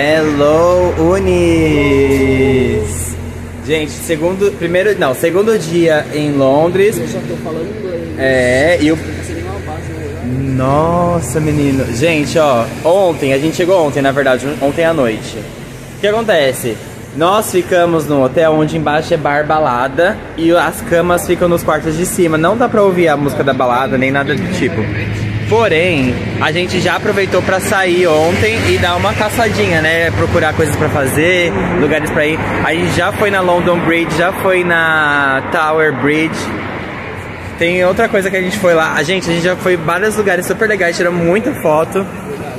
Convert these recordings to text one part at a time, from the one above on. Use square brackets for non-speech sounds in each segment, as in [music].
Hello, Unis! Gente, segundo, primeiro, não, segundo dia em Londres. Eu só tô falando inglês. É, e o? Nossa, menino. Gente, ó, ontem, a gente chegou ontem, na verdade, ontem à noite. O que acontece? Nós ficamos no hotel onde embaixo é bar balada e as camas ficam nos quartos de cima. Não dá pra ouvir a música da balada nem nada do tipo. Porém, a gente já aproveitou pra sair ontem e dar uma caçadinha, né? Procurar coisas pra fazer, lugares pra ir. A gente já foi na London Bridge, já foi na Tower Bridge. Tem outra coisa que a gente foi lá. A gente, a gente já foi em vários lugares super legais, tiramos muita foto.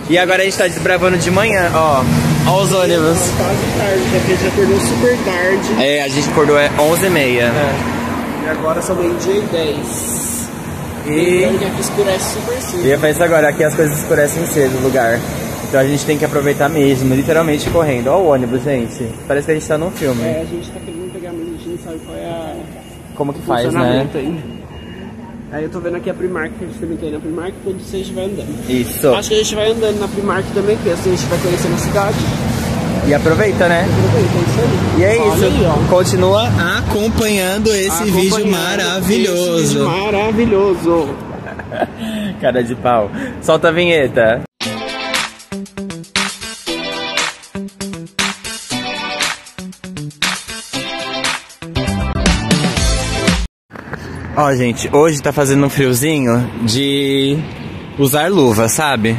E agora a gente tá desbravando de manhã, ó. Ó os ônibus. Quase tarde, a gente acordou super tarde. É, a gente acordou é 11h30. E agora são meio-dia e 10. E Lembrando que aqui escurece super cedo. eu ia falar isso agora, aqui as coisas escurecem cedo o lugar. Então a gente tem que aproveitar mesmo, literalmente correndo. Ó o ônibus, gente. Parece que a gente tá num filme. É, a gente tá querendo pegar, mas a gente não sabe qual é a Como que faz, né? ainda. Aí eu tô vendo aqui a Primark, que a gente também quer ir na Primark, quando você a gente vai andando. Isso. Acho que a gente vai andando na Primark também, porque assim a gente vai conhecendo a cidade. E aproveita, né? Aproveita, isso aí. E é isso. aí. Continua acompanhando esse Acompanhando vídeo Esse maravilhoso. vídeo maravilhoso. [laughs] Cara de pau. Solta a vinheta. Ó, gente, hoje tá fazendo um friozinho de usar luva, sabe?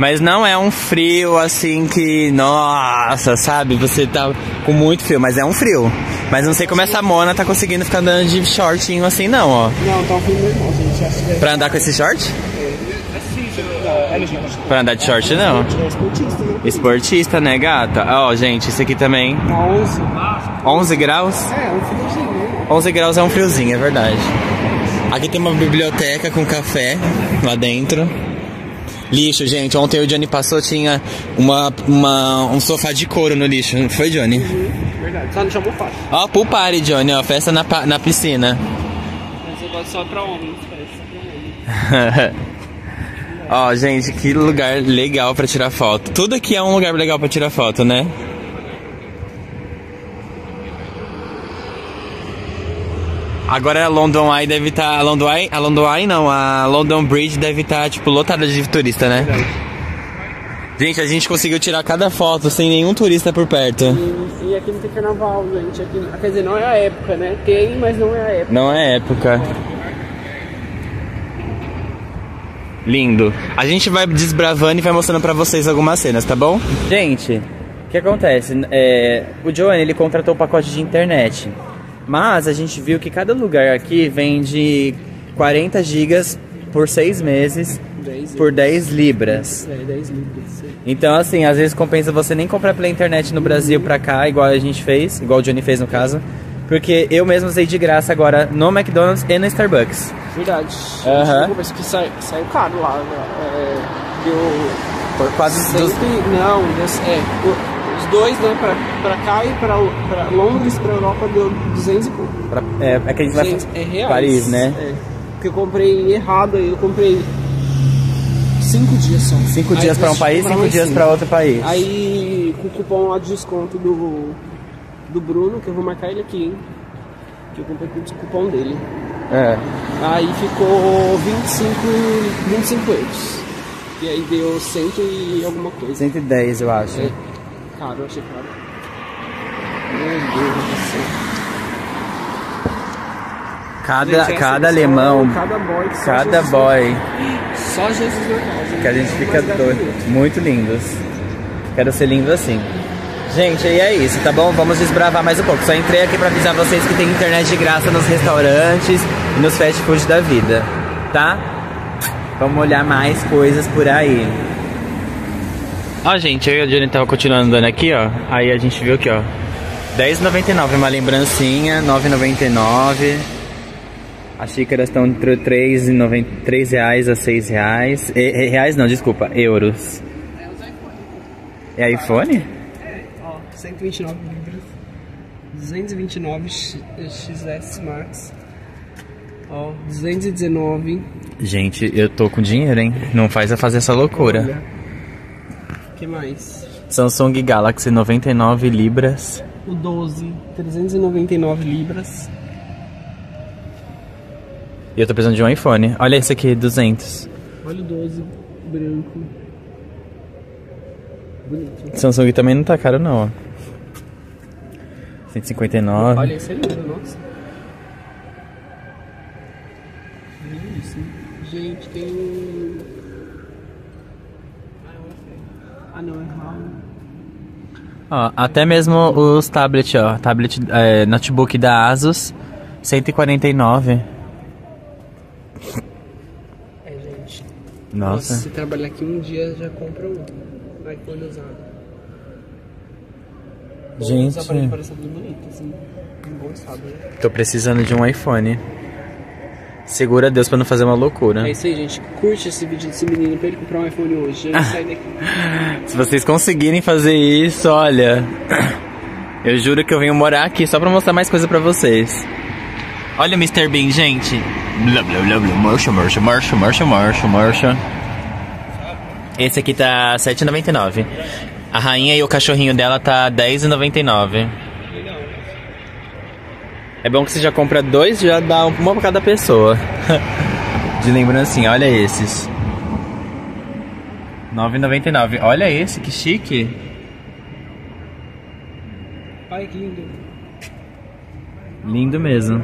Mas não é um frio assim que, nossa, sabe? Você tá com muito frio, mas é um frio. Mas não sei como essa Mona tá conseguindo ficar andando de shortinho assim, não, ó. Não, tá um filme normal, gente. É Pra andar com esse short? é Pra andar de short, não. é esportista, né? Esportista, né, gata? Ó, gente, isso aqui também. Tá 11. 11 graus? É, um friozinho, né? 11 graus é um friozinho, é verdade. Aqui tem uma biblioteca com café lá dentro. Lixo, gente. Ontem o Johnny passou, tinha uma, uma, um sofá de couro no lixo. Não foi, Johnny? Verdade. Só não chamou fácil. Ó, pool party, Johnny, ó. Festa na, na piscina. Mas eu gosto só pra homens, [laughs] homens. Ó, gente, que lugar legal pra tirar foto. Tudo aqui é um lugar legal pra tirar foto, né? Agora a London Eye deve estar. a London Eye? A London Eye não, a London Bridge deve estar, tipo, lotada de turista, né? Gente, a gente conseguiu tirar cada foto sem nenhum turista por perto. E, e aqui não tem carnaval, gente. Aqui, quer dizer, não é a época, né? Tem, mas não é a época. Não é época. Lindo. A gente vai desbravando e vai mostrando pra vocês algumas cenas, tá bom? Gente, o que acontece? É, o Johnny, ele contratou o pacote de internet. Mas a gente viu que cada lugar aqui vende 40 gigas por 6 meses 10 por 10 libras. É, 10 libras. Então, assim, às vezes compensa você nem comprar pela internet no Brasil pra cá, igual a gente fez, igual o Johnny fez no caso. Porque eu mesmo usei de graça agora no McDonald's e no Starbucks. Verdade. Desculpa, isso que sai, saiu caro lá. né? É, deu Por quase dos... sempre... Não, deu, é, dois, né? Pra, pra cá e pra, pra Londres, pra Europa, deu 200 e pouco. pra- é, é que a gente vai 200 é reais. Paris, né? É. Porque eu comprei errado, aí eu comprei cinco dias só. Cinco Aí dias pra um país, cinco dias cinco. pra outro país. Aí, com o cupom lá de desconto do, do Bruno, que eu vou marcar ele aqui, hein? Que eu comprei com o cupom dele. É. Aí ficou 25, 25 euros. E aí deu 100 e alguma coisa. 110, eu acho. É. Caro, eu achei caro. Meu Deus do céu. Cada, Gente, cada é alemão, Cada boy. cada Jesus boy, Só Jesus na casa. que a gente fica nada doido. Muito lindos. Quero ser lindo assim. Gente, e é isso, tá bom? Vamos desbravar mais um pouco. Só entrei aqui pra avisar vocês que tem internet de graça nos restaurantes e nos fast food da vida, tá? Vamos olhar mais coisas por aí. Ó, gente, eu e a Johnny tava continuando andando aqui, ó. Aí a gente viu aqui, ó. R$10,99, uma lembrancinha, R$9,99. As xícaras estão entre R$3,90 3 reais a 6 reais. E- reais não, desculpa, euros. É iPhone? Ó, 129 libras. 229 X- XS Max. Ó, 219. Gente, eu tô com dinheiro, hein? Não faz eu fazer essa loucura. Olha. Que mais? Samsung Galaxy 99 libras. O 12, 399 libras. E eu tô precisando de um iPhone. Olha esse aqui, 200. Olha o 12, branco. Bonito. Samsung também não tá caro não, ó. 159. Olha, esse é lindo, nossa. Gente, tem um... Ah, não, é RAM. Ó, até mesmo os tablets, ó. Tablet, é, notebook da Asus, 149. É, gente. Nossa. Se trabalhar aqui um dia, já compra um. Vai iPhone usado. Gente. Os aparelhos parecem bonito, assim. Bom estado, né? Tô precisando de um iPhone. Segura Deus pra não fazer uma loucura. É isso aí, gente. Curte esse vídeo desse menino pra ele comprar um iPhone hoje. Já sai daqui. [laughs] Se vocês conseguirem fazer isso, olha. [coughs] Eu juro que eu venho morar aqui só pra mostrar mais coisa pra vocês. Olha o Mr. Bean, gente. Blá blá blá blá. Marcha, marcha, marcha, marcha, marcha, marcha. Esse aqui tá 7,99. A rainha e o cachorrinho dela tá 10,99. É bom que você já compra dois, já dá uma pra cada pessoa. [laughs] De lembrancinha, olha esses. 9,99. Olha esse, que chique. Ai, que lindo. Lindo mesmo.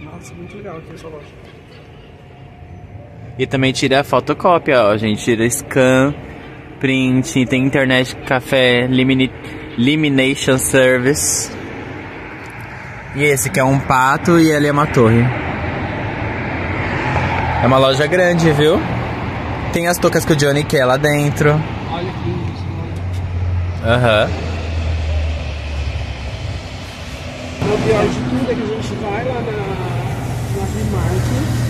Nossa, muito legal aqui essa loja. E também tira a fotocópia, ó, gente. Tira scan, print, tem internet, café, limini, elimination service. E esse que é um pato e ali é uma torre. É uma loja grande, viu? Tem as toucas que o Johnny quer lá dentro. Olha que lindo essa loja. Aham. O pior de tudo é que a gente vai lá na, na Primark.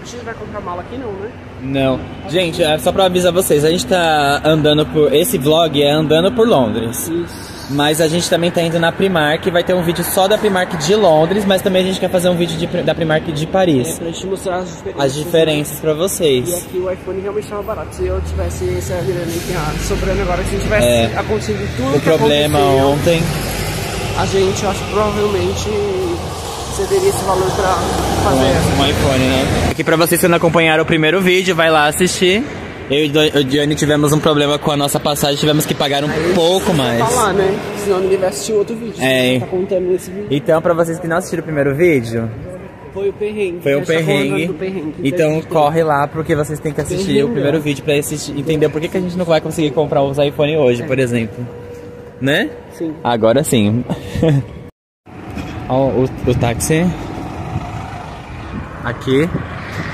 A gente vai comprar mala aqui não, né? Não. Gente, é só pra avisar vocês, a gente tá andando por. Esse vlog é andando por Londres. Isso. Mas a gente também tá indo na Primark, vai ter um vídeo só da Primark de Londres, mas também a gente quer fazer um vídeo de- da Primark de É, Paris. pra gente mostrar as diferenças. As diferenças pra E vocês. aqui o iPhone realmente estava barato. Se eu tivesse essa grana ah, sobrando agora, se tivesse É. acontecido tudo O que problema aconteceu, ontem. a gente, acho que provavelmente cederia esse valor pra fazer essa. Um iPhone, né? Aqui pra vocês que não acompanharam o primeiro vídeo, vai lá assistir. Eu e o o Johnny tivemos um problema com a nossa passagem, tivemos que pagar um pouco mais. Tá lá, né? Senão ninguém vai assistir outro vídeo. É. Você tá contando nesse vídeo. Então, pra vocês que não assistiram o primeiro vídeo, Foi o perrengue. foi A um gente tá falando perrengue. perrengue Então gente corre lá porque vocês têm que assistir Perrengue. o primeiro vídeo pra assistir, entender por que, que a gente não vai conseguir comprar os iPhone hoje, por exemplo. Né? Sim. Agora sim. [laughs] Ó, o, o táxi. Aqui.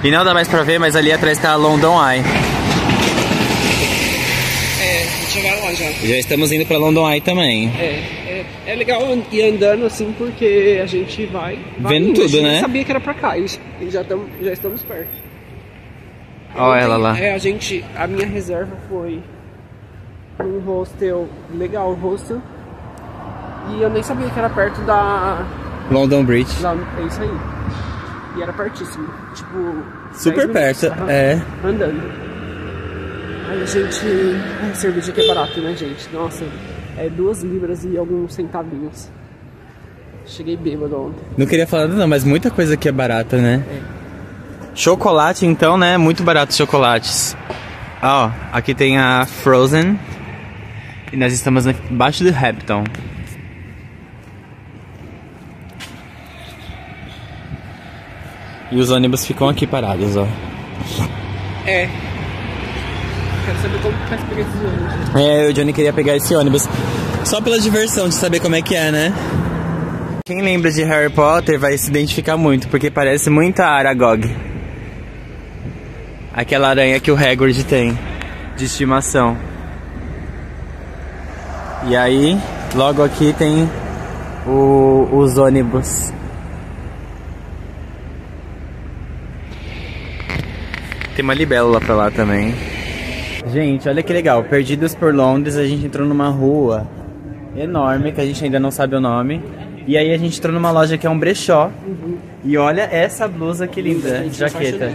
E não dá mais pra ver, mas ali atrás tá a London Eye. É, a gente chegaram lá já. Já estamos indo pra London Eye também. É, é, é legal ir andando assim porque a gente vai. vai Vendo indo. tudo, a gente né? nem sabia que era pra cá e já, tamo, já estamos perto. Ó ela lá. É, a gente. A minha reserva foi num hostel legal, hostel. E eu nem sabia que era perto da. London Bridge. da é isso aí. E era pertíssimo. Tipo. Super 10 perto, minutos, é. Andando. Aí a gente. Ai, cerveja aqui é barato, né, gente? Nossa, é duas libras e alguns centavinhos. Cheguei bêbado ontem. Não queria falar não, mas muita coisa aqui é barata, né? Chocolate, então, né? Muito barato os chocolates. Ó, aqui tem a Frozen. E nós estamos embaixo do Hampton. E os ônibus ficam aqui parados, ó. É. Quero saber como faz pra pegar esses ônibus. É, o Johnny queria pegar esse ônibus. Só pela diversão de saber como é que é, né? Quem lembra de Harry Potter vai se identificar muito, porque parece muito a Aragog. Aquela aranha que o Hagrid tem, de estimação. E aí, logo aqui tem o- os ônibus. Tem uma libélula pra lá também. Gente, olha que legal. Perdidos por Londres, a gente entrou numa rua enorme que a gente ainda não sabe o nome. E aí a gente entrou numa loja que é um brechó. E olha essa blusa que linda, Gente, jaqueta.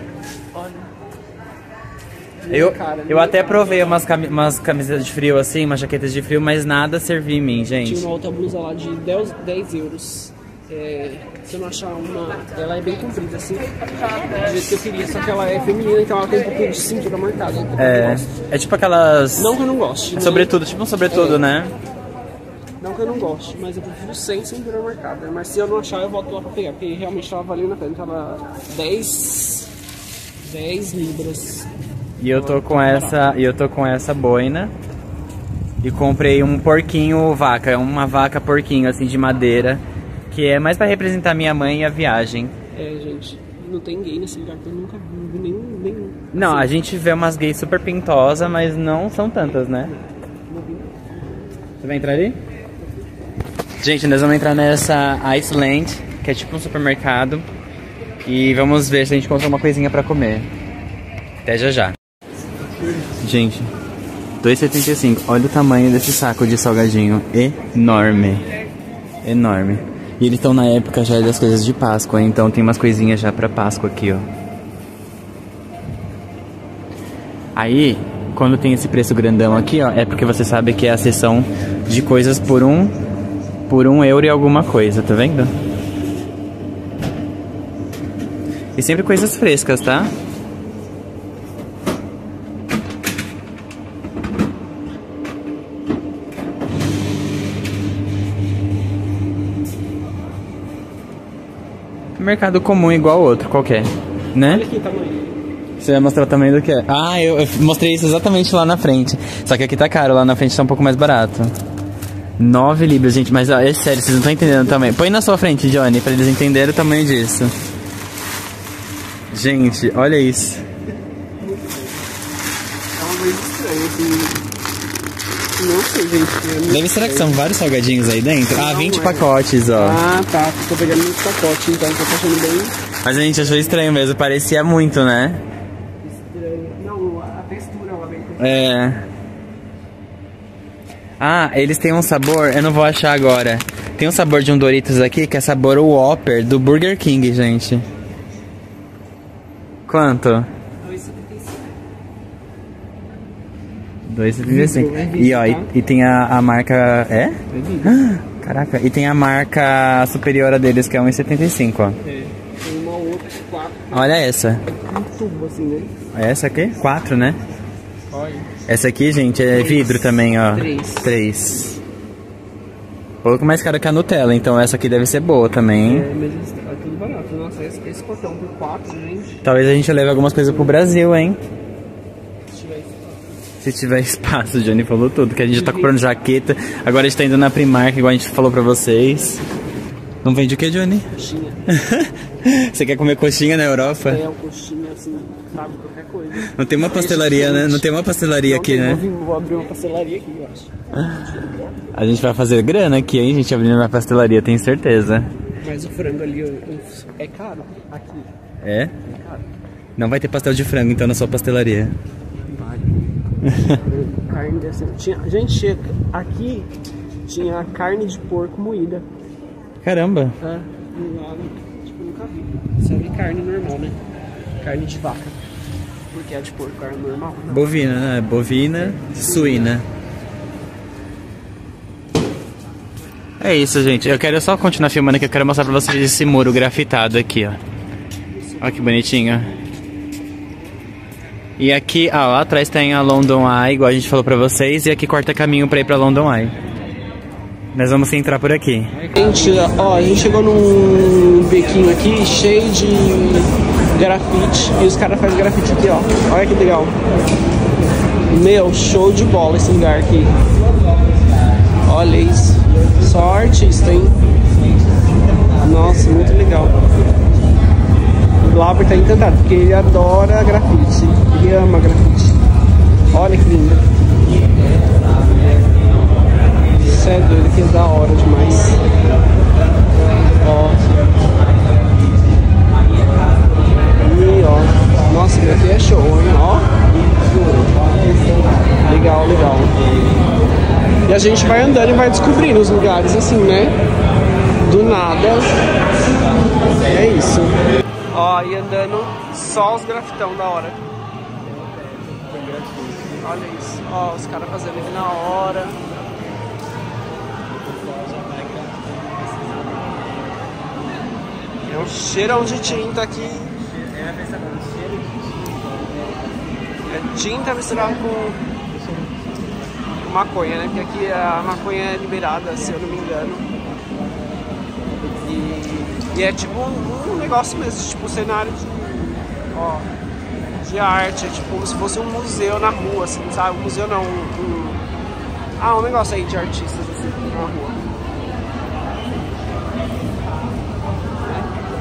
Eu, cara, eu até cara. provei umas, cami umas camisetas de frio assim, umas jaquetas de frio, mas nada serviu em mim, Tinha gente. uma outra blusa lá de 10, 10 euros. É, se eu não achar uma. Ela é bem comprida, assim. Do jeito que eu queria, só que ela é feminina, então ela tem um pouquinho de cintura marcada. Então É, é tipo aquelas. Não que eu não goste. né? Sobretudo, tipo um sobretudo, É. né? Não que eu não goste, mas eu prefiro sem cintura marcada. Mas se eu não achar, eu volto lá pra pegar, porque realmente tava valendo a pena. Tava 10. 10 libras. E eu tô com essa, e eu tô com essa boina. E comprei um porquinho vaca, uma vaca porquinho assim de madeira, que é mais pra representar minha mãe e a viagem. É, gente, não tem gay nesse lugar que eu nunca vi nenhum. nenhum. Não, a gente vê umas gays super pintosas, mas não são tantas, né? Você vai entrar ali? Gente, nós vamos entrar nessa Iceland, que é tipo um supermercado. E vamos ver se a gente encontra uma coisinha pra comer. Até já já. Gente, 2,75. Olha o tamanho desse saco de salgadinho. Enorme. Enorme. E eles estão na época já das coisas de Páscoa, então tem umas coisinhas já pra Páscoa aqui, ó. Aí, quando tem esse preço grandão aqui, ó, é porque você sabe que é a seção de coisas por um por um euro e alguma coisa, tá vendo? E sempre coisas frescas, tá? Mercado comum igual outro, qualquer, né? Olha aqui o tamanho. Você vai mostrar o tamanho do que é? Ah, eu, eu mostrei isso exatamente lá na frente. Só que aqui tá caro, lá na frente tá um pouco mais barato. 9 libras, gente, mas ó, é sério, vocês não estão entendendo o tamanho. Põe na sua frente, Johnny, pra eles entenderem o tamanho disso. Gente, olha isso. É uma coisa estranha, assim. Não sei, gente. é Deve será que são vários salgadinhos aí dentro? Ah, Não, 20 é. pacotes, ó. Ah, tá. Tô pegando muito pacote, então tô achando bem Mas a gente achou estranho mesmo, parecia muito, né? estranho. Não, a textura ela vem com É. Ah, eles têm um sabor, eu não vou achar agora. Tem um sabor de um Doritos aqui que é sabor Whopper do Burger King, gente. Quanto? 2,75. Vidro, é vidro, E ó, e, e tem a, a marca. É? Caraca, e tem a marca superior a deles que é 1,75, ó. É, tem uma outra, quatro, Olha essa. um tubo assim, né? Essa aqui? Quatro, né? Olha. Essa aqui, gente, é Três. vidro também, ó. Três. Três. Um pouco mais caro que a Nutella, então essa aqui deve ser boa também. É, mas é tudo barato. Nossa, esse, esse portão por quatro, gente. Talvez a gente leve algumas coisas pro Brasil, hein? Se tiver [laughs] espaço, o Johnny falou tudo, que a gente já tá comprando jaqueta, agora a gente tá indo na Primark, igual a gente falou pra vocês. Não vende o que, Johnny? Coxinha. [laughs] Você quer comer coxinha na Europa? É, coxinha, assim, sabe, qualquer coisa. Não tem uma pastelaria, né? Não tem uma pastelaria Não aqui, né? Vou, vou abrir uma pastelaria aqui, eu acho. A gente vai fazer grana aqui, hein, gente, abrindo uma pastelaria, tenho certeza. Mas o frango ali é caro aqui. É? É caro. Não vai ter pastel de frango, então, na sua pastelaria. [laughs] Carne dessa. Tinha, gente, aqui tinha carne de porco moída. Caramba. É, tipo, nunca vi. Só vi carne normal, né? Carne de vaca. Porque é de porco, carne normal. Não. Bovina, né? Bovina, suína. É isso, gente. Eu quero só continuar filmando que eu quero mostrar pra vocês esse muro grafitado aqui, ó. Olha que bonitinho. E aqui, ah, lá atrás tem a London Eye, igual a gente falou pra vocês, e aqui corta caminho pra ir pra London Eye. Nós vamos entrar por aqui. Gente, ó, a gente chegou num bequinho aqui cheio de grafite. E os caras fazem grafite aqui, ó. Olha que legal. Meu, show de bola esse lugar aqui. Olha isso. Só artista, hein? Nossa, muito legal. O Glauber tá encantado, porque ele adora grafite. Ele ama grafite. Olha que lindo. Isso é doido, que é da hora demais. Ó. E ó. Nossa, meu aqui é show, hein? Ó. Legal, legal. E a gente vai andando e vai descobrindo os lugares assim, né? Do nada. É isso. Ó, e andando só os grafitão da hora. Olha isso. Ó, os caras fazendo aqui na hora. É um cheirão de tinta aqui. É tinta misturada com maconha, né? Porque aqui a maconha é liberada, se eu não me engano. E, e é tipo um, um, negócio mesmo, tipo um cenário de, ó, de arte, é tipo como se fosse um museu na rua, assim, sabe? Um museu não, um, um ah, um negócio aí de artistas assim, na rua.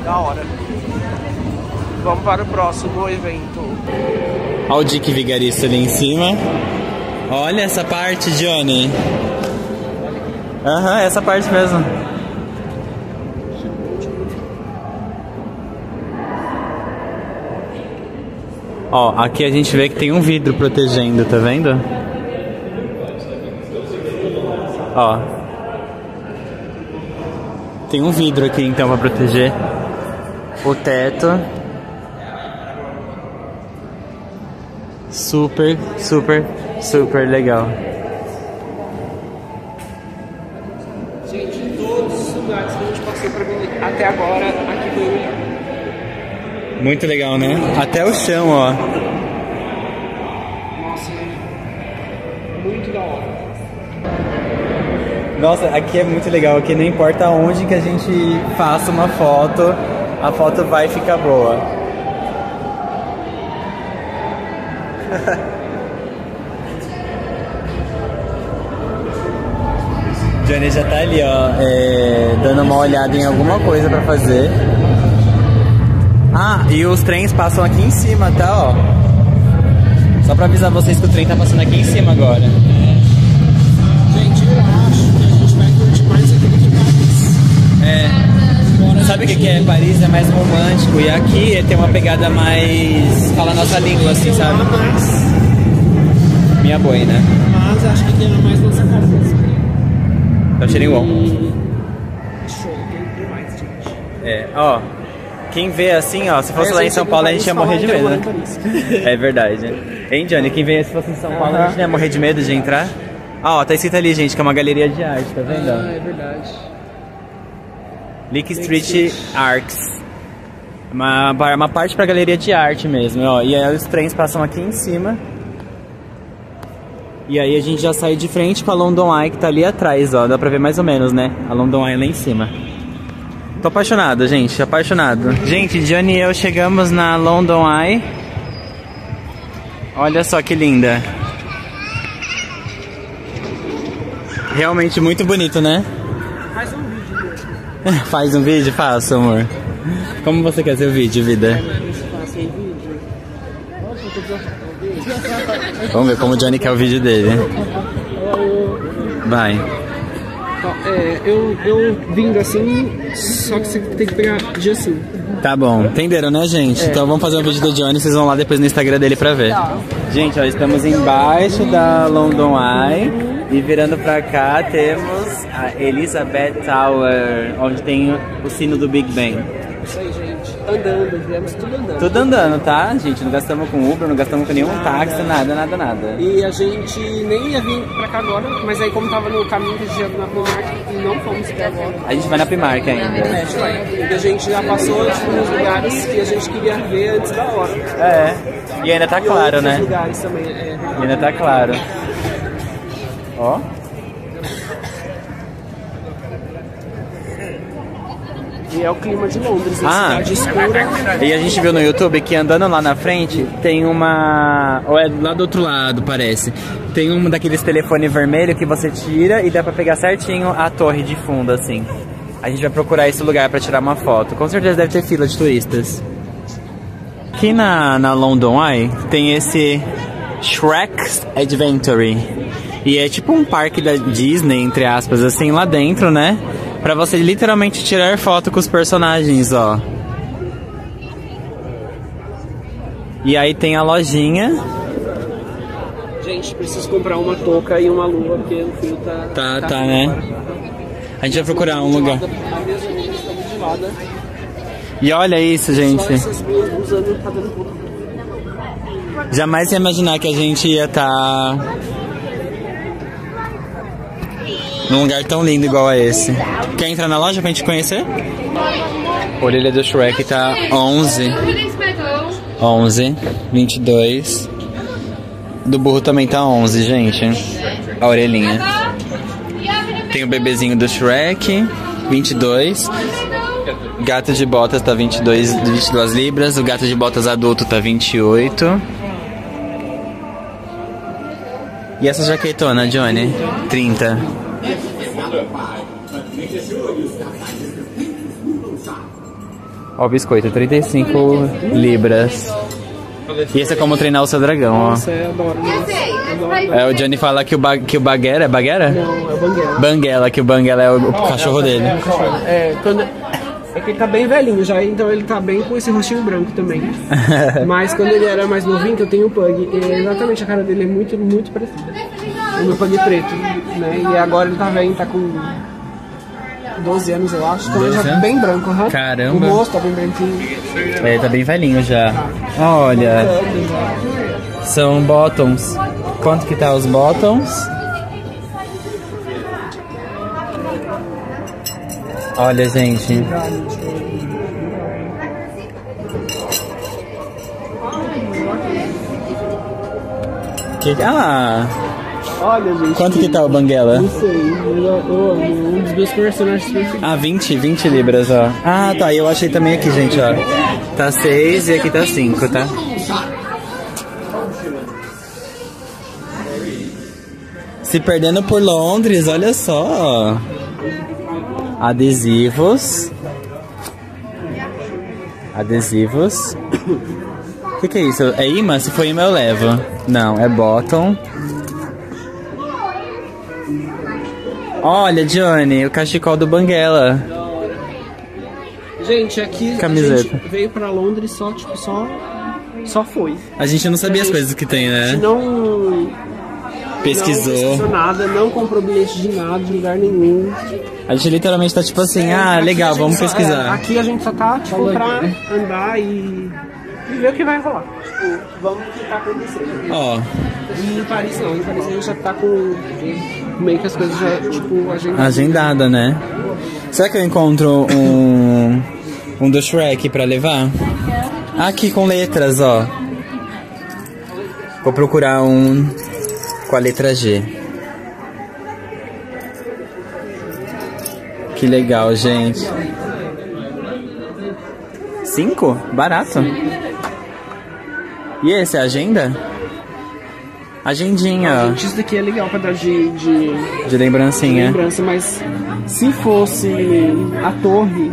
Da hora. Vamos para o próximo evento. Olha o Dick Vigarista ali em cima. Olha essa parte, Johnny. Aham, uhum, essa parte mesmo. Ó, aqui a gente vê que tem um vidro protegendo, tá vendo? Ó. Tem um vidro aqui então pra proteger o teto. Super, super, super legal. Muito legal, né? Até o chão, ó. Nossa, muito da hora. Nossa, aqui é muito legal, aqui não importa onde que a gente faça uma foto, a foto vai ficar boa. [laughs] Johnny já tá ali, ó, é, dando uma olhada em alguma coisa pra fazer. Ah, e os trens passam aqui em cima, tá, ó. Só pra avisar vocês que o trem tá passando aqui em cima agora. Gente, eu acho que a gente vai curtir mais aqui do que Paris. É. Sabe o que, que é? Paris é mais romântico e aqui tem uma pegada mais. fala a nossa língua, assim, sabe? Minha boi, né? Mas acho que tem mais nossa cabeça. Tá cheirinho bom. Show, tem demais, gente. É, ó. Quem vê assim, ó, se fosse lá em São Paulo a gente ia morrer de medo, né? É verdade. Hein, Johnny? Quem vê se fosse em São Paulo a gente ia morrer de medo de entrar? Ah, ó, tá escrito ali, gente, que é uma galeria de arte, tá vendo? Ah, é verdade. Leak Street Arts. Uma, uma parte pra galeria de arte mesmo, ó. E aí os trens passam aqui em cima. E aí a gente já sai de frente com a London Eye que tá ali atrás, ó. Dá pra ver mais ou menos, né? A London Eye lá em cima. Tô apaixonado, gente, apaixonado. Gente, Johnny e eu chegamos na London Eye. Olha só que linda. Realmente muito bonito, né? Faz um vídeo. [laughs] Faz um vídeo? Faço, amor. Como você quer ser o vídeo, vida? Vamos ver como o Johnny quer o vídeo dele. Vai. É, eu, eu vindo assim, só que você tem que pegar de assim. Tá bom, entenderam, né, gente? Então vamos fazer um vídeo do Johnny, vocês vão lá depois no Instagram dele pra ver. Gente, ó, estamos embaixo da London Eye e virando pra cá temos a Elizabeth Tower, onde tem o sino do Big Ben. Gente. Andando, viemos tudo andando. Tudo andando, tá, gente? Não gastamos com Uber, não gastamos com nenhum táxi, nada, nada, nada. E a gente nem ia vir pra cá agora, mas aí como tava no caminho que a gente ia na Primark, não fomos até agora. A gente vai na Primark ainda. É, vai. E a gente já passou tipo, nos lugares que a gente queria ver antes da hora. É, e ainda tá E claro, né? lugares também, é. E ainda tá claro. Ó. E é o clima de Londres, Ah. cidade escura. E a gente viu no YouTube que andando lá na frente tem uma. Ou é lá do outro lado, parece. Tem um daqueles telefone vermelho que você tira e dá pra pegar certinho a torre de fundo, assim. A gente vai procurar esse lugar pra tirar uma foto. Com certeza deve ter fila de turistas. Aqui na, na London Eye tem esse Shrek's Adventure. E é tipo um parque da Disney, entre aspas, assim, lá dentro, né? Pra você literalmente tirar foto com os personagens, ó. E aí tem a lojinha. Gente, preciso comprar uma touca e uma luva, porque o fio tá... Tá, tá, né? A gente vai procurar um lugar. E olha isso, gente. tá. Jamais ia imaginar que a gente ia estar tá num lugar tão lindo igual a esse. Quer entrar na loja pra gente conhecer? Orelha do Shrek tá 11. 11, 22. Do burro também tá 11, gente. A orelhinha. Tem o bebezinho do Shrek, 22. Gato de botas tá 22, 22 libras. O gato de botas adulto tá 28. E essa jaquetona, Johnny? 30. Ó o biscoito, 35 libras. E esse é como treinar o seu dragão, ó. Nossa, eu adoro. adoro. É, o Johnny fala que o, ba que o Baguera é Baguera? Não, é o Banguela. Banguela, que o Banguela é o, o cachorro dele. É, o cachorro. É, quando... É que ele tá bem velhinho já, então ele tá bem com esse rostinho branco também. [laughs] Mas quando ele era mais novinho, que eu tenho o Pug, é exatamente a cara dele é muito, muito parecida. O meu Pug preto, né? E agora ele tá velho, tá com 12 anos, eu acho. Então ele 12 já anos? bem branco, aham. Caramba. O rosto tá bem branquinho. É, tá bem velhinho já. Olha, são bottoms. Quanto que tá os bottoms? Olha, gente. Que... Ah, Olha, gente. quanto que tá o Banguela? Não sei, eu, eu amo. Um dos meus personagens preferidos. Ah, 20, 20 libras, ó. Ah, tá, eu achei também aqui, gente, ó. Tá 6 e aqui tá 5, tá? Se perdendo por Londres, olha só. Adesivos. Adesivos. O [coughs] que, que é isso? É imã? Se for imã eu levo. Não, é bottom. Olha, Johnny, o cachecol do Banguela. Gente, aqui Camiseta. a gente veio pra Londres só, tipo, só. Só foi. A gente não sabia as coisas que tem, A gente né? não. Não Pesquisou. pesquisou nada, não comprou bilhete de nada, de lugar nenhum. A gente literalmente tá tipo assim, ah, Aqui legal, gente vamos só- é, pesquisar. aqui a gente só tá, tipo, pra andar e, e ver o que vai rolar. Tipo, vamos que tá acontecendo. Ó, E em Paris não, em Paris a gente já tá com meio que as coisas já, tipo, agendadas. agendada, né? Será que eu encontro um um do Shrek pra levar? Aqui com letras, ó. Vou procurar um com a letra G. Que legal, gente. Cinco? Barato. E esse, é a agenda? Agendinha, Gente, isso daqui é legal pra dar de, de. De lembrancinha. lembrança, mas se fosse a torre.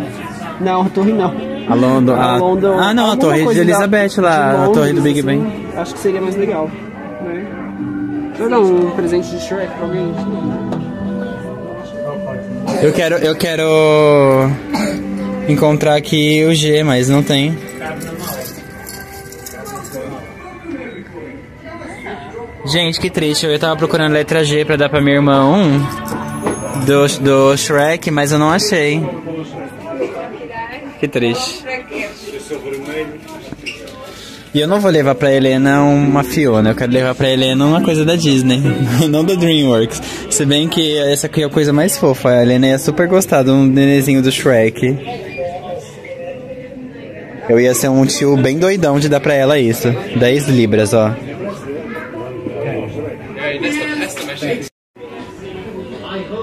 Não, a torre não. A London. A, London- ah, não, a torre de coisa da- Elizabeth de lá, a Londres, torre do Big assim, Ben. Acho que seria mais legal. Né? Eu dar um presente de Shrek pra alguém. Eu quero, eu quero encontrar aqui o G, mas não tem. Gente, que triste. Eu tava procurando a letra G pra dar pra minha irmã um do, do Shrek, mas eu não achei. Que triste. E eu não vou levar pra Helena uma Fiona, eu quero levar pra Helena uma coisa da Disney, [laughs] não da DreamWorks. Se bem que essa aqui é a coisa mais fofa, a Helena ia super gostar de um nenezinho do Shrek. Eu ia ser um tio bem doidão de dar pra ela isso. 10 libras, ó.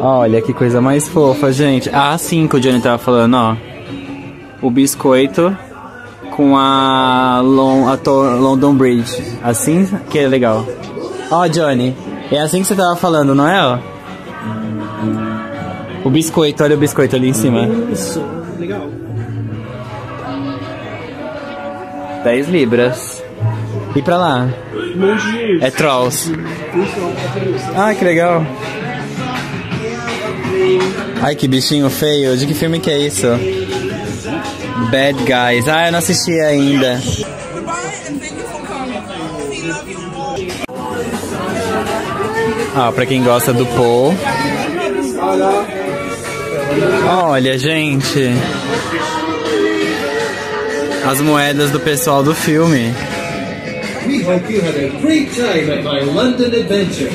Olha que coisa mais fofa, gente. Ah, sim, que o Johnny tava falando, ó. O biscoito com a, Lon, a London Bridge. Assim que é legal. Ó, Johnny, é assim que você tava falando, não é? Ó? O biscoito, olha o biscoito ali em cima. Isso, legal. 10 libras. E pra lá? Um monte de. É Trolls. Ah, que legal. Ai, que bichinho feio. De que filme que é isso? Bad Guys. Ah, eu não assisti ainda. Ah, pra quem gosta do Paul. Olha, gente. As moedas do pessoal do filme. hope you had a great time at my London adventure.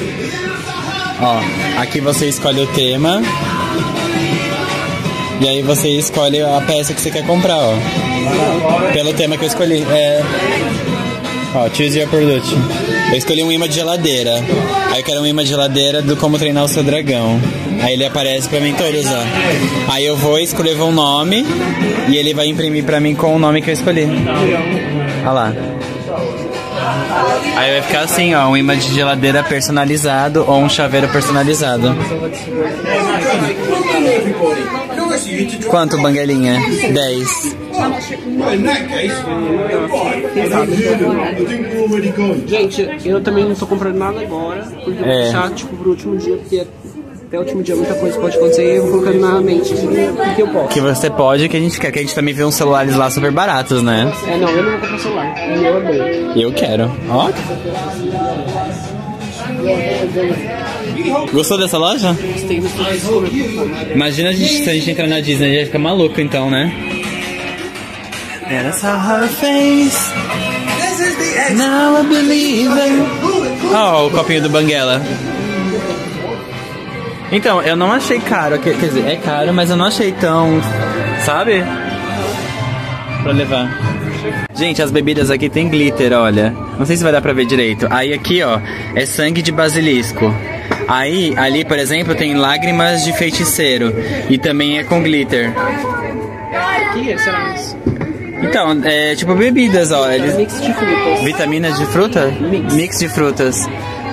Ó, aqui você escolhe o tema. E aí você escolhe a peça que você quer comprar, ó. Pelo tema que eu escolhi. É. Ó, choose your product. Eu escolhi um imã de geladeira. Aí eu quero um imã de geladeira do Como Treinar o Seu Dragão. Aí ele aparece pra mim todos, ó. Aí eu vou escolher um nome e ele vai imprimir pra mim com o nome que eu escolhi. Olha lá. Aí vai ficar assim, ó, um imã de geladeira personalizado ou um chaveiro personalizado. Quanto, Banguelinha? 10. Well, in that case, I think we're already gone. Gente, eu também não tô comprando nada agora, porque eu vou É. deixar, tipo, pro último dia, porque até o último dia muita coisa pode acontecer e eu vou colocando na mente o que eu posso. Que você pode, que a gente quer, que a gente também vê uns celulares lá super baratos, né? É, não, eu não vou comprar celular. O meu é. Eu quero. Ó. Gostou dessa loja? Gostei. Imagina a gente, se a gente entrar na Disney, a gente ia ficar maluco então, né? And I saw her face. Now I believe. Ó, o copinho do Banguela. Então, eu não achei caro, quer, dizer, é caro, mas eu não achei tão, sabe? Pra levar. Gente, as bebidas aqui tem glitter, olha. Não sei se vai dar pra ver direito. Aí aqui, ó, é sangue de basilisco. Aí, ali, por exemplo, tem lágrimas de feiticeiro. E também é com glitter. Aqui, será isso? Então, é tipo bebidas, ó. Eles... Mix de frutas. Vitaminas de fruta? Mix. de frutas.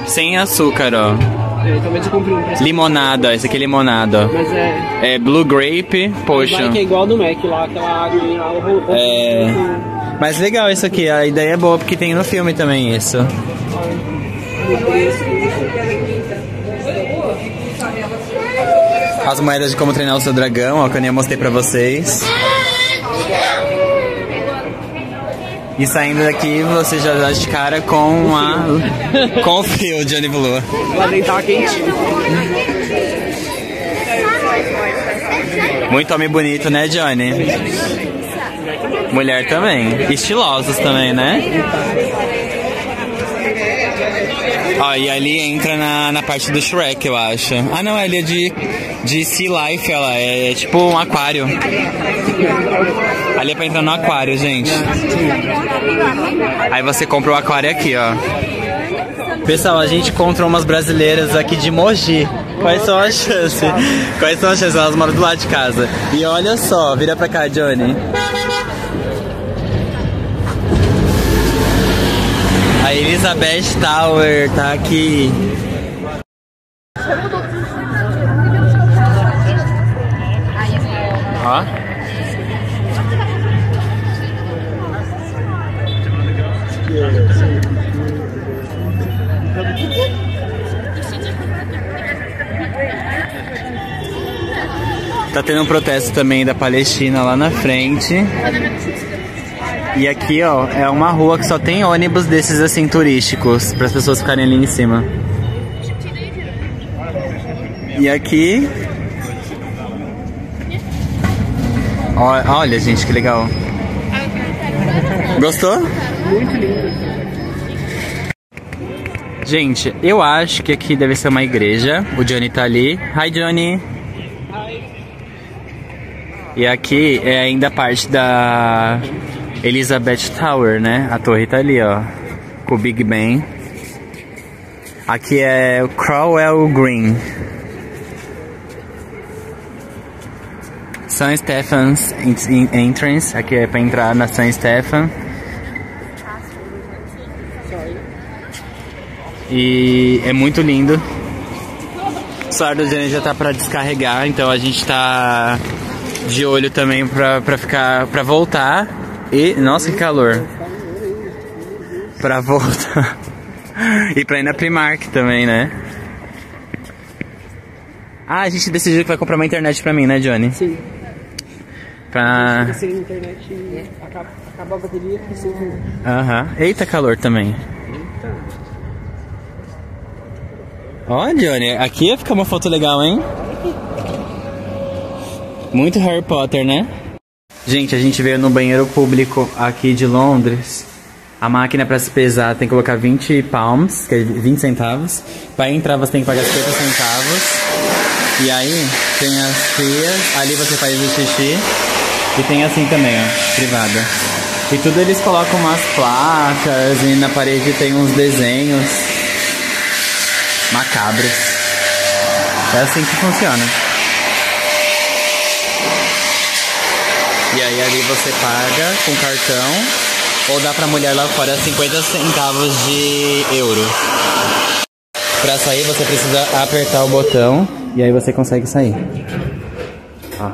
Sem açúcar, ó. Talvez eu compre um pra Limonada. Esse aqui é limonada. Mas é. É Blue Grape que é igual do Mac lá, aquela água lá, o rolo- É. Mas legal isso aqui, a ideia é boa porque tem no filme também isso. As moedas de como treinar o seu dragão, ó, que eu nem mostrei pra vocês. E saindo daqui, você já dá de cara com a. com o fio de Johnny Blue. Lá dentro tava quentinho. Muito homem bonito, né, Johnny? Mulher também. Estilosos também, né? Ó, e ali entra na, na parte do Shrek, eu acho. Ah, não, ali é de, de Sea Life, ela é, é tipo um aquário. Ali é pra entrar no aquário, gente. Aí você compra o aquário aqui, ó. Pessoal, a gente encontrou umas brasileiras aqui de Mogi. Quais são as chances? Quais são as chances? Elas moram do lado de casa. E olha só, vira pra cá, Johnny. A Elizabeth Tower tá aqui. Tá tendo um protesto também da Palestina lá na frente. E aqui, ó, é uma rua que só tem ônibus desses assim turísticos para as pessoas ficarem ali em cima. E aqui Olha, gente, que legal. Gostou? Muito lindo. Gente, eu acho que aqui deve ser uma igreja. O Johnny tá ali. Hi, Johnny. E aqui é ainda parte da Elizabeth Tower, né? A torre tá ali, ó. Com o Big Ben. Aqui é o Crowell Green. St. Stephen's en- en- Entrance. Aqui é pra entrar na St. Stephen. E é muito lindo. O celular do já tá pra descarregar, então a gente tá de olho também pra, pra ficar. pra voltar. E. Nossa, que calor! Pra voltar. [laughs] e pra ir na Primark também, né? Ah, a gente decidiu que vai comprar uma internet pra mim, né, Johnny? Sim. Pra. Sem internet acaba, acaba a bateria. Aham. Eita, calor também. Ó, Johnny, aqui ia ficar uma foto legal, hein? Muito Harry Potter, né? Gente, a gente veio no banheiro público aqui de Londres A máquina para se pesar tem que colocar 20 pounds, que é 20 centavos. Para entrar você tem que pagar 50 centavos. E aí tem as frias, ali você faz o xixi. E tem assim também, ó, privada. E tudo eles colocam umas placas e na parede tem uns desenhos macabros. É assim que funciona. E aí ali você paga com cartão ou dá pra mulher lá fora 50 centavos de euro. Pra sair você precisa apertar o botão e aí você consegue sair. Ó.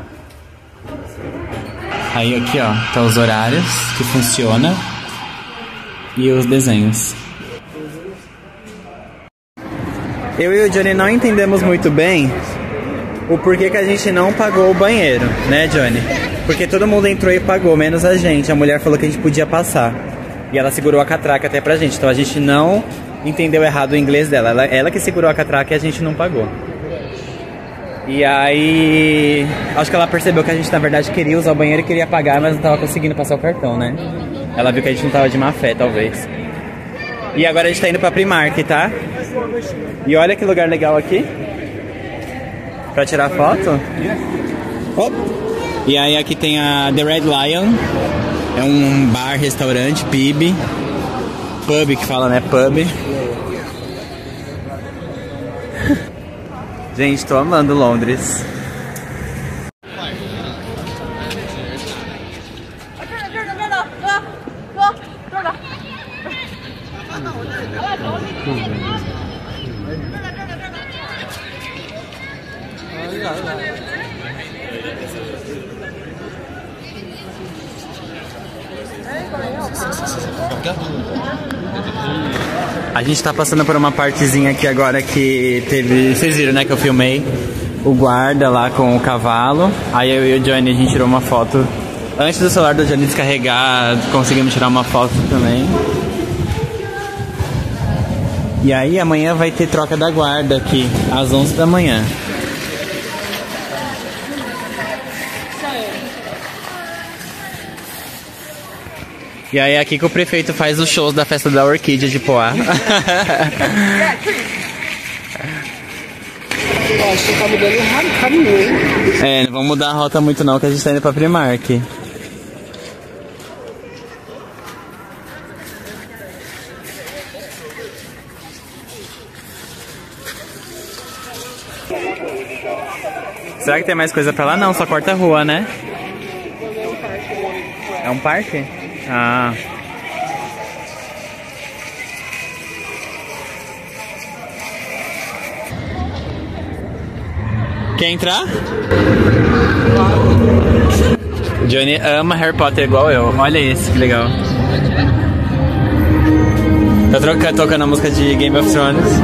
Aí aqui ó, tá os horários que funciona e os desenhos. Eu e o Johnny não entendemos muito bem o porquê que a gente não pagou o banheiro, né, Johnny? Porque todo mundo entrou e pagou, menos a gente. A mulher falou que a gente podia passar. E ela segurou a catraca até pra gente. Então a gente não entendeu errado o inglês dela. Ela, ela que segurou a catraca e a gente não pagou. E aí. Acho que ela percebeu que a gente na verdade queria usar o banheiro e queria pagar, mas não tava conseguindo passar o cartão, né? Ela viu que a gente não tava de má fé, talvez. E agora a gente tá indo pra Primark, tá? E olha que lugar legal aqui. Pra tirar foto. Oh. E aí aqui tem a The Red Lion. É um bar, restaurante, pub. Pub que fala, né? Pub. [laughs] Gente, tô amando Londres. A gente tá passando por uma partezinha aqui agora que teve. Vocês viram, né? Que eu filmei o guarda lá com o cavalo. Aí eu e o Johnny a gente tirou uma foto. Antes do celular do Johnny descarregar, conseguimos tirar uma foto também. E aí amanhã vai ter troca da guarda aqui, às 11 da manhã. E aí é aqui que o prefeito faz os shows da festa da Orquídea de Poá. Acho que tá mudando o caminho, hein? É, não vamos mudar a rota muito não, que a gente tá indo pra Primark. Será que tem mais coisa pra lá? Não, só corta a rua, né? É um parque? Ah. Quer entrar? Johnny ama Harry Potter igual eu. Olha esse, que legal. Tá trocando, tocando a música de Game of Thrones.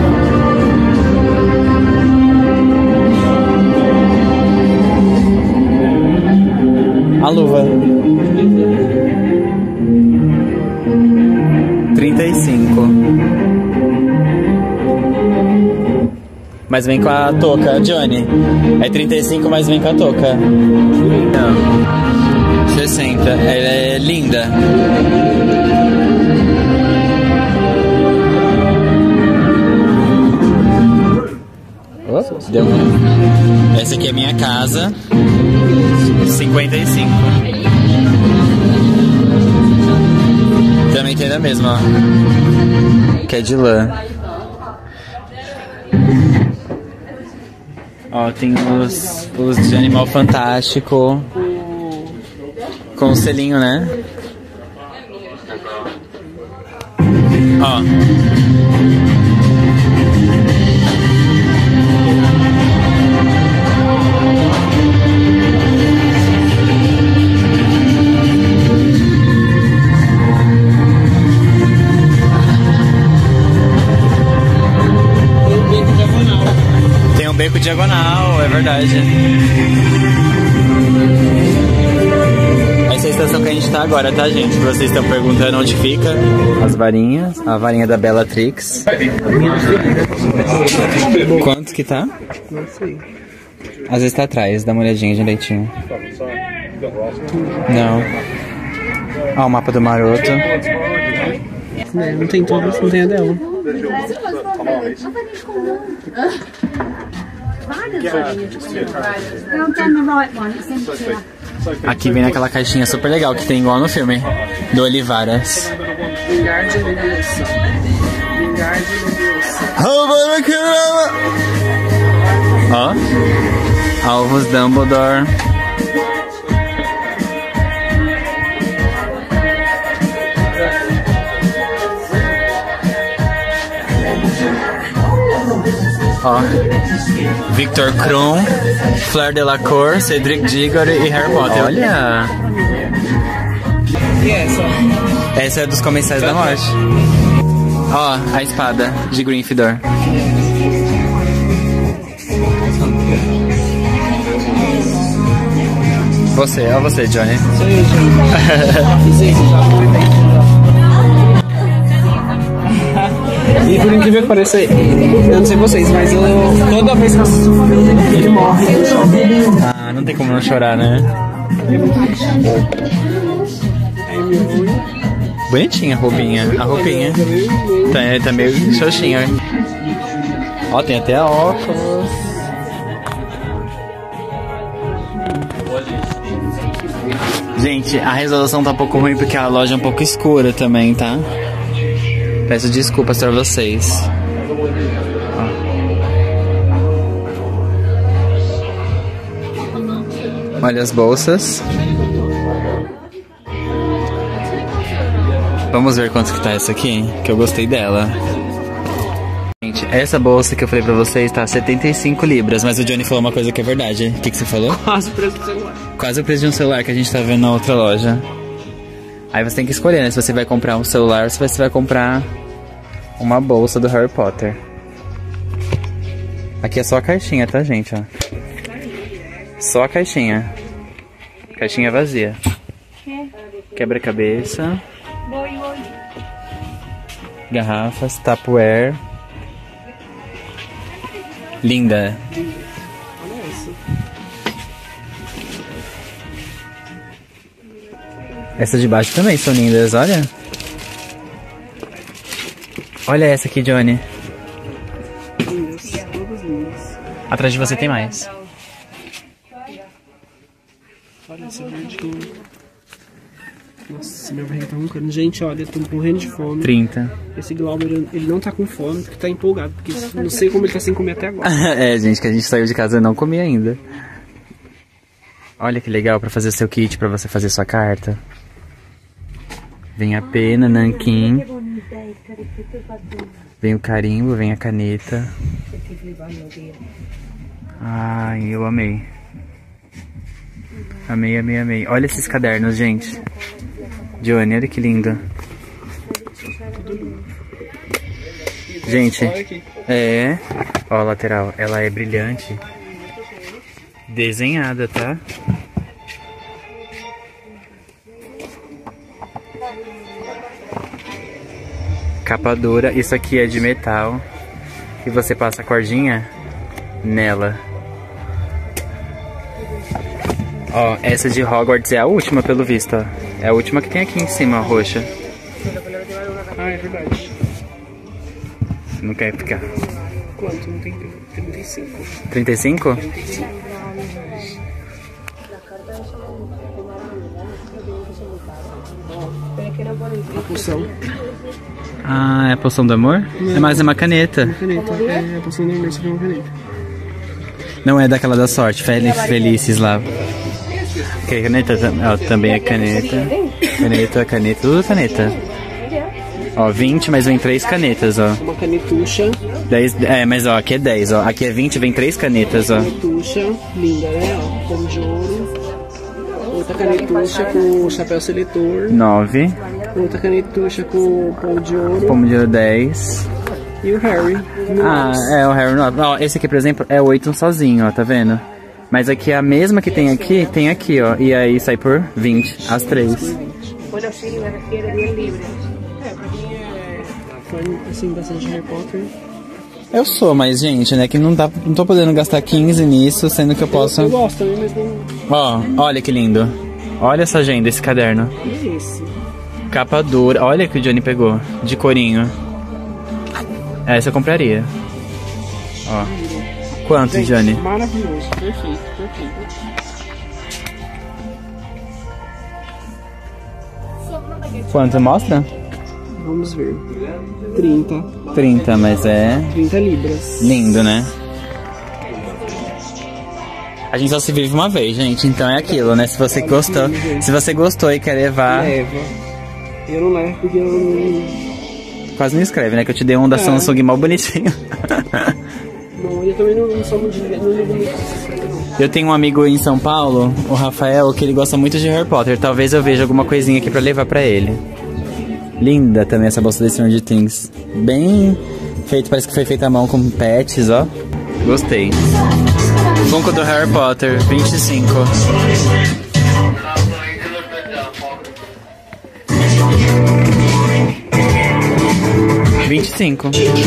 A luva. 35. Mas vem com a touca, Johnny. É 35, mas vem com a touca. Não. 60. Ela é linda. Deu. Essa aqui é minha casa. 55. Também tem da mesma, ó. Que é de lã. Ó, tem os, os de animal fantástico. Com o selinho, né? Ó. diagonal, é verdade. Essa é a estação que a gente tá agora, tá, gente? Vocês estão perguntando onde fica as varinhas. A varinha da Bellatrix. Quanto que tá? Não sei. Às vezes tá atrás, dá uma olhadinha direitinho. Não. Ó, o mapa do maroto. né? Não tem todas, não tem a dela. Aqui vem naquela caixinha super legal que tem igual no filme do Olivaras. Vingar de Leviosa. Vingar de Leviosa. Ó. Alvos Dumbledore. Ó. Victor Krum, Fleur Delacour, Cedric Diggory e Harry Potter. Olha! E essa? Essa é dos Comensais da Morte. Ó, a espada de Gryffindor. Você, ó você, Johnny. Sou [laughs] eu, E por incrível que pareça, eu não sei vocês, mas eu, toda vez que assisto o filme, ele morre. Ah, não tem como não chorar, né? Bonitinha a roupinha. A roupinha. Tá, tá meio xoxinha. Ó, tem até óculos. Gente, a resolução tá um pouco ruim porque a loja é um pouco escura também, tá? Peço desculpas pra vocês. Olha as bolsas. Vamos ver quanto que tá essa aqui, que eu gostei dela. Gente, essa bolsa que eu falei pra vocês tá 75 libras, mas o Johnny falou uma coisa que é verdade. O que, que você falou? Quase preço do celular. Quase o preço de um celular que a gente tá vendo na outra loja. Aí você tem que escolher, né? Se você vai comprar um celular ou se você vai comprar uma bolsa do Harry Potter. Aqui é só a caixinha, tá, gente? Ó. Só a caixinha. Caixinha vazia. Quebra-cabeça. Garrafas, Tupperware. Linda. Essas de baixo também são lindas, olha. Olha essa aqui, Johnny. Atrás de você tem mais. Olha esse verdinho. Nossa, meu barriga tá roncando. Gente, olha, eu tô morrendo de fome. 30. Esse Glauber, ele não tá com fome, porque tá empolgado. Porque não sei como ele tá sem comer até agora. [laughs] é, gente, que a gente saiu de casa e não comi ainda. Olha que legal pra fazer seu kit, pra você fazer sua carta. Vem a pena, nanquim. Vem o carimbo, vem a caneta. Ai, eu amei. Amei, amei, amei. Olha esses cadernos, gente. Johnny, olha que lindo. Gente, é. Ó, a lateral. Ela é brilhante. Desenhada, tá? Capa dura. Isso aqui é de metal. E você passa a cordinha nela. Ó, essa de Hogwarts é a última, pelo visto, ó. É a última que tem aqui em cima, a roxa. Ah, é verdade. Não quer ficar. Quanto? Não tem 35. 35? A poção. Ah, é a poção do amor? É mais uma caneta. Caneta. É a poção do amor, é uma caneta. Não é daquela da sorte, Fel Felices lá. Ok, caneta tam- ó, também é caneta. Caneta, caneta, tudo caneta. Ó, 20, mas vem três canetas, ó. Uma canetucha. 10, é, mas ó, aqui é 10, ó. Aqui é 20, vem três canetas, ó. Canetucha. Linda, né? Ó, pão de ouro. Outra canetucha com chapéu seletor. 9, Outra canetucha com pão de ouro. pomo de ouro 10. E o Harry. Ah, é o Harry 9. Ó, esse aqui, por exemplo, é 8 sozinho, ó, tá vendo? Mas aqui é a mesma que tem aqui, tem aqui, ó. E aí sai por 20, as três. Fã, assim, bastante Harry Potter. Eu sou, mas gente, né, que não, dá, não tô podendo gastar 15 nisso, sendo que eu posso... Eu gosto também, mas não Ó, olha que lindo. Olha essa agenda, esse caderno. é esse. Capa dura. Olha que o Johnny pegou. De corinho. Essa eu compraria. Ó. Quanto, Gente, Johnny? Maravilhoso, perfeito, perfeito. Quanto mostra? Vamos ver. 30. 30, mas é 30 libras. lindo, né? A gente só se vive uma vez, gente. Então é aquilo, né? Se você gostou, se você gostou e quer levar, Leva. Eu não levo porque eu não. quase não escreve, né? Que eu te dei um da É. Samsung mal bonitinho. [laughs] Não, eu também não, não sou muito. Não ligo muito. Eu tenho um amigo em São Paulo, o Rafael, que ele gosta muito de Harry Potter. Talvez eu veja alguma coisinha aqui pra levar pra ele. Linda também essa bolsa desse Stranger Things. Bem feito, parece que foi feita à mão com pets, ó. Gostei. Funko do Harry Potter, 25. Vinte e cinco. Ele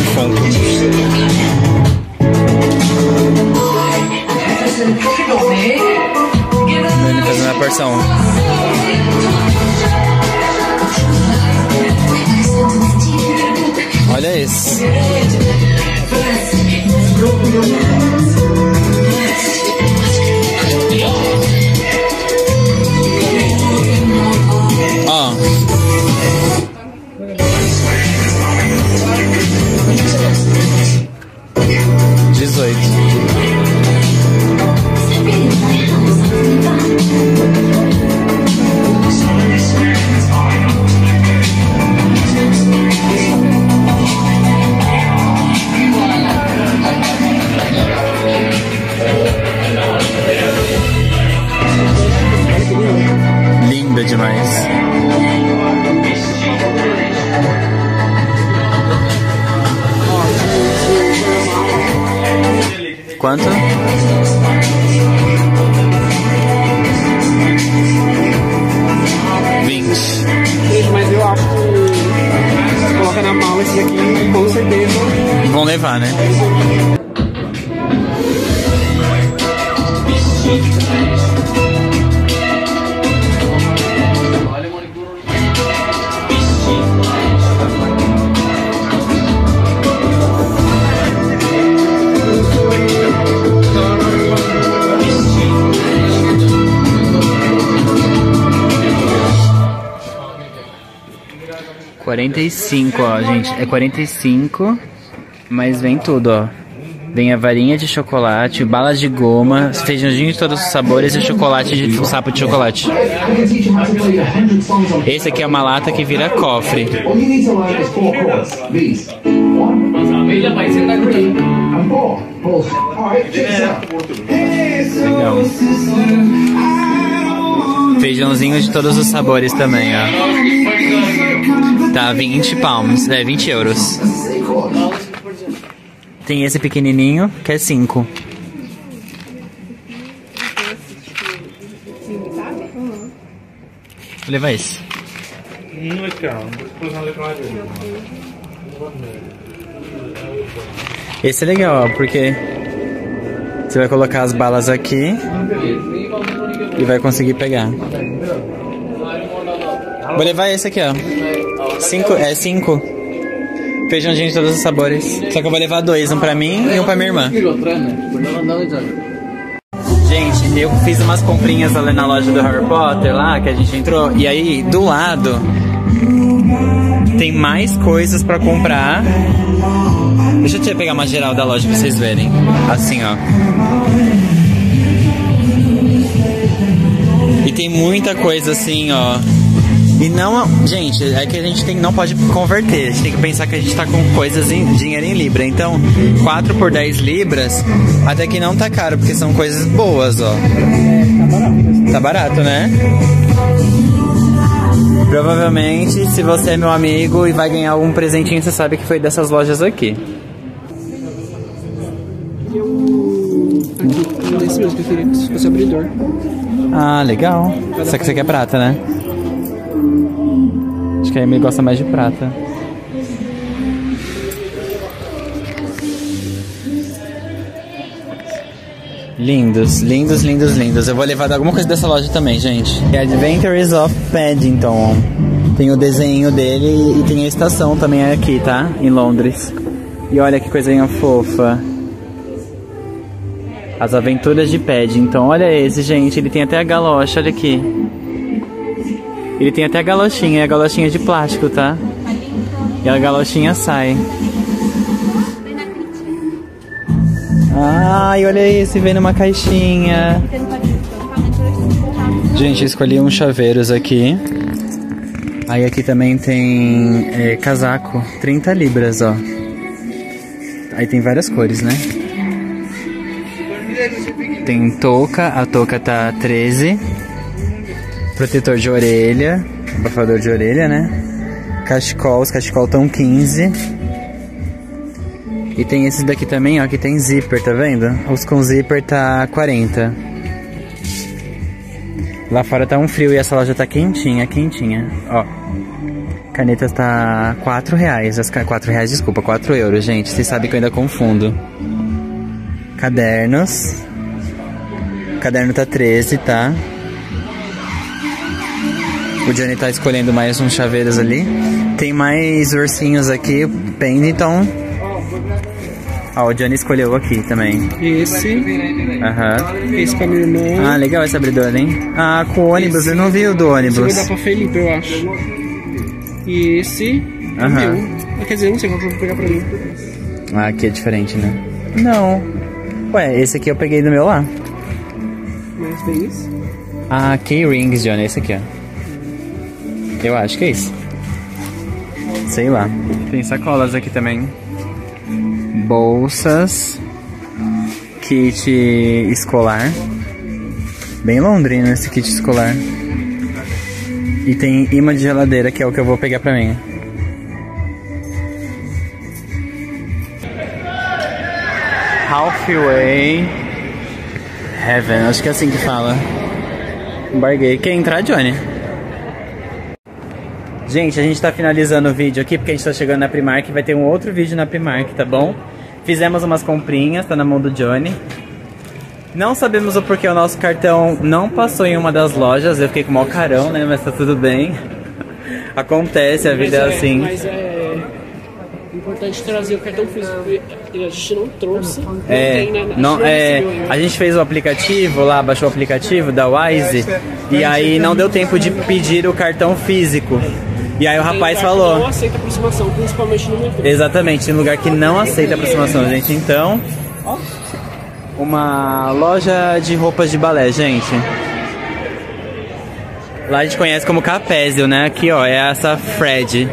fazendo a porção. Olha esse. Dezoito. Linda demais. Quanto? Vinte. Gente, mas eu acho que se coloca na mala esse aqui, com certeza. Vão levar, né? Quarenta e cinco, ó, gente. É quarenta e cinco, mas vem tudo, ó. Vem a varinha de chocolate, balas de goma, feijãozinho de todos os sabores e chocolate de um sapo de chocolate. Esse aqui é uma lata que vira cofre. Legal. Feijãozinho de todos os sabores também, ó. Tá 20 pounds, é 20 euros. Tem esse pequenininho, que é 5. Vou levar esse. Esse é legal, ó, porque você vai colocar as balas aqui e vai conseguir pegar. Vou levar esse aqui, ó. Cinco, é cinco. Feijãozinho de todos os sabores. Só que eu vou levar dois, um pra mim e um pra minha irmã. Gente, eu fiz umas comprinhas ali na loja do Harry Potter lá, que a gente entrou, e aí do lado tem mais coisas pra comprar. Deixa eu te pegar uma geral da loja pra vocês verem. Assim, ó. E tem muita coisa assim, ó. E não, gente, é que a gente tem, não pode converter. A gente tem que pensar que a gente tá com coisas em dinheiro em libra. Então, 4 por 10 libras, até que não tá caro, porque são coisas boas, ó. Tá barato, né? Provavelmente, se você é meu amigo e vai ganhar algum presentinho, você sabe que foi dessas lojas aqui. Aqui, um desse mesmo que eu queria, fosse abridor. Ah, legal. Só que você quer prata, né? Que a Amy gosta mais de prata. Lindos, lindos, lindos, lindos. Eu vou levar alguma coisa dessa loja também, gente. É Adventures of Paddington. Tem o desenho dele e tem a estação também aqui, tá? Em Londres. E olha que coisinha fofa. As Aventuras de Paddington. Olha esse, gente. Ele tem até a galocha, olha aqui. Ele tem até a galochinha. É a galochinha de plástico, tá? E a galochinha sai. Ai, olha esse, vem numa caixinha. Gente, escolhi uns chaveiros aqui. Aí aqui também tem é, casaco, 30 libras, ó. Aí tem várias cores, né? Tem touca, a touca tá 13. Protetor de orelha, abafador de orelha, né? Cachecol, os cachecol estão 15. E tem esses daqui também, ó, que tem zíper, tá vendo? Os com zíper tá 40. Lá fora tá um frio e essa loja tá quentinha, quentinha. Ó. Canetas tá 4 reais. As 4 reais, desculpa, 4 euros, gente. Vocês sabem que eu ainda confundo. Cadernos. Caderno tá 13, tá? O Johnny tá escolhendo mais uns chaveiros ali. Tem mais ursinhos aqui, Pennington. Ó, o Johnny escolheu aqui também. Esse, Aham. esse pra minha irmã. Ah, legal esse abridor, hein? Ah, com o ônibus, eu não vi o do Esse vai ônibus. dar pra Felipe, eu acho. E esse é Aham. meu. Ah, Quer dizer, não sei qual que eu vou pegar pra mim. Ah, aqui é diferente, né? Não. Ué, esse aqui eu peguei do meu lá. Mas tem isso. Ah, K-Rings, Johnny, esse aqui, ó. Eu acho que é isso. Sei lá. Tem sacolas aqui também. Bolsas. Kit escolar. Bem londrino esse kit escolar. E tem imã de geladeira, que é o que eu vou pegar pra mim. Halfway Heaven, acho que é assim que fala. Embarguei. Quer entrar, Johnny? Gente, a gente tá finalizando o vídeo aqui porque a gente tá chegando na Primark. Vai ter um outro vídeo na Primark, tá bom? Fizemos umas comprinhas, tá na mão do Johnny. Não sabemos o porquê o nosso cartão não passou em uma das lojas. Eu fiquei com o maior carão, né? Mas tá tudo bem. [laughs] Acontece, a vida é Mas assim. Mas é importante trazer o cartão físico. A gente não trouxe. Não É, tem, né? Não, é, ainda. a gente fez o aplicativo lá, baixou o aplicativo da Wise e aí não deu tempo de pedir o cartão físico. E aí o rapaz lugar que falou. Não aceita aproximação, principalmente no metrô. Exatamente, tem lugar que não aceita aproximação, gente. Então, uma loja de roupas de balé, gente. Lá a gente conhece como Capésio, né? Aqui, ó, é essa Fred.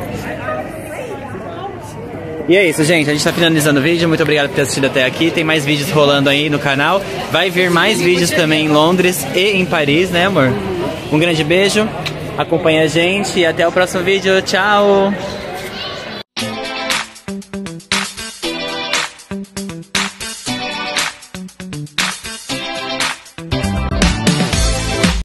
E é isso, gente. A gente tá finalizando o vídeo. Muito obrigado por ter assistido até aqui. Tem mais vídeos rolando aí no canal. Vai vir mais vídeos também em Londres e em Paris, né, amor? Um grande beijo. Acompanha a gente e até o próximo vídeo. Tchau!